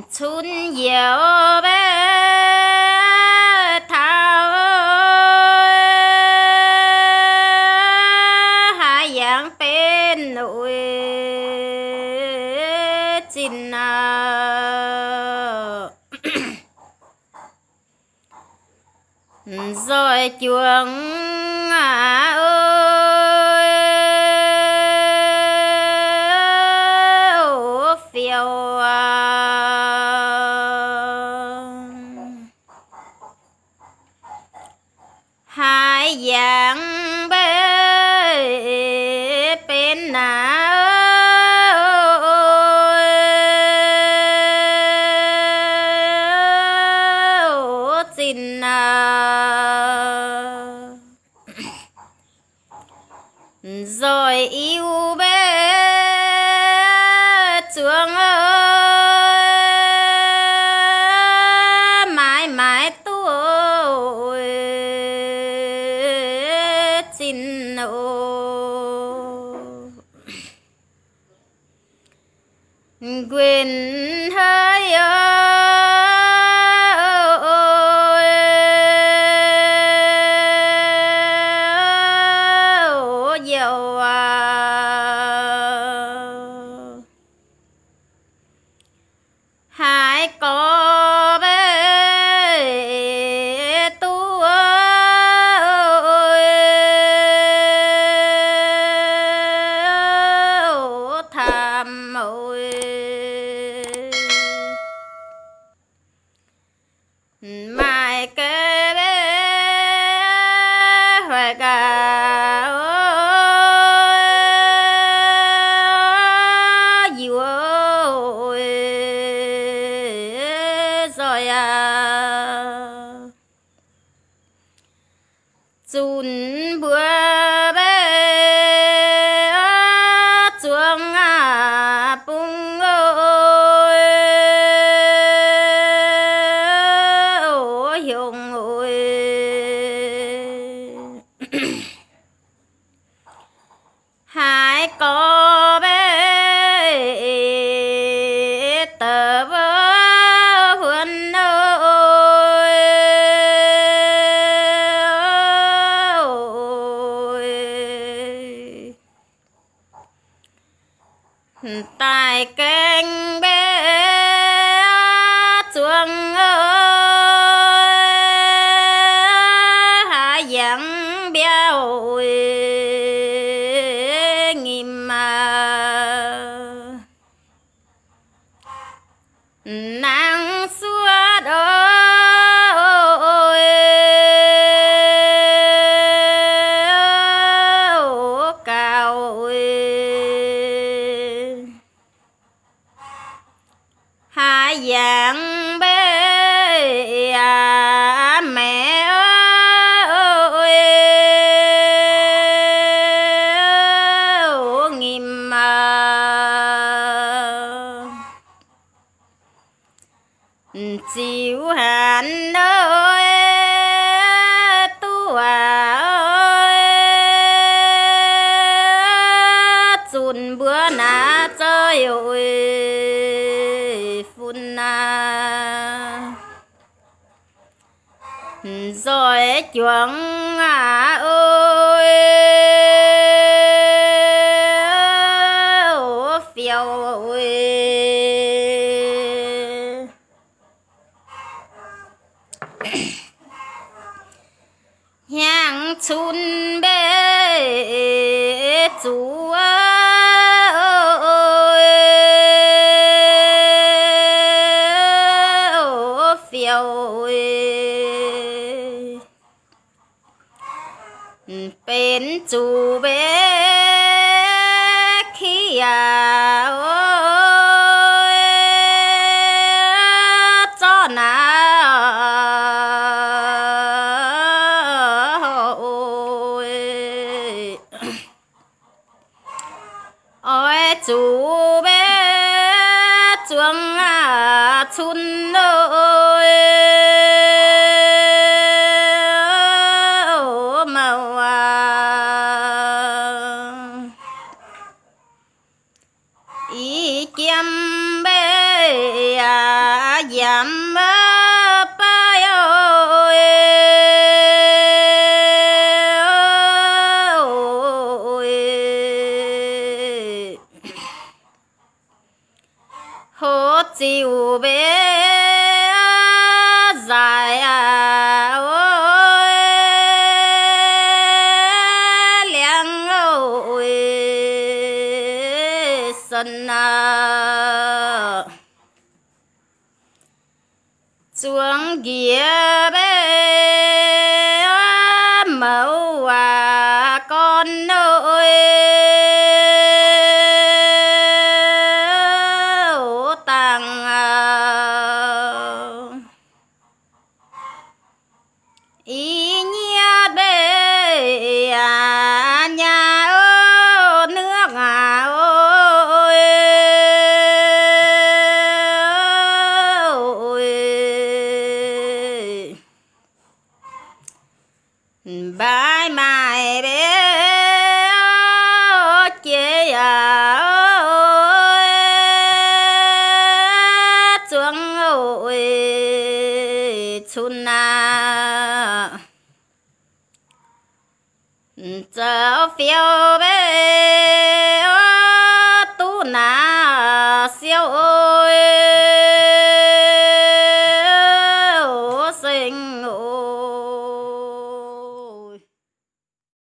đèn xuân bé thao hai dạng bên nội xin rồi chuồng dạng bê bên nào? Xin nào rồi yêu bé tình hơi ơi dầu à. Hai có bé tham ôi. Hmm? Tại kênh bé chuông ơi hạ dặn béo chịu hạn ơi tu à ơi. Chun bữa nà chơi ơi phun nà. Rồi chuẩn à ơi ô phiêu ơi nhang chun bê chú phiêu bên chú bé khi à ôi chú bé chuông à chun ơi dài à ôi liang ôi sân à. Xuống kia bên chuông ôi chun à giờ phiêu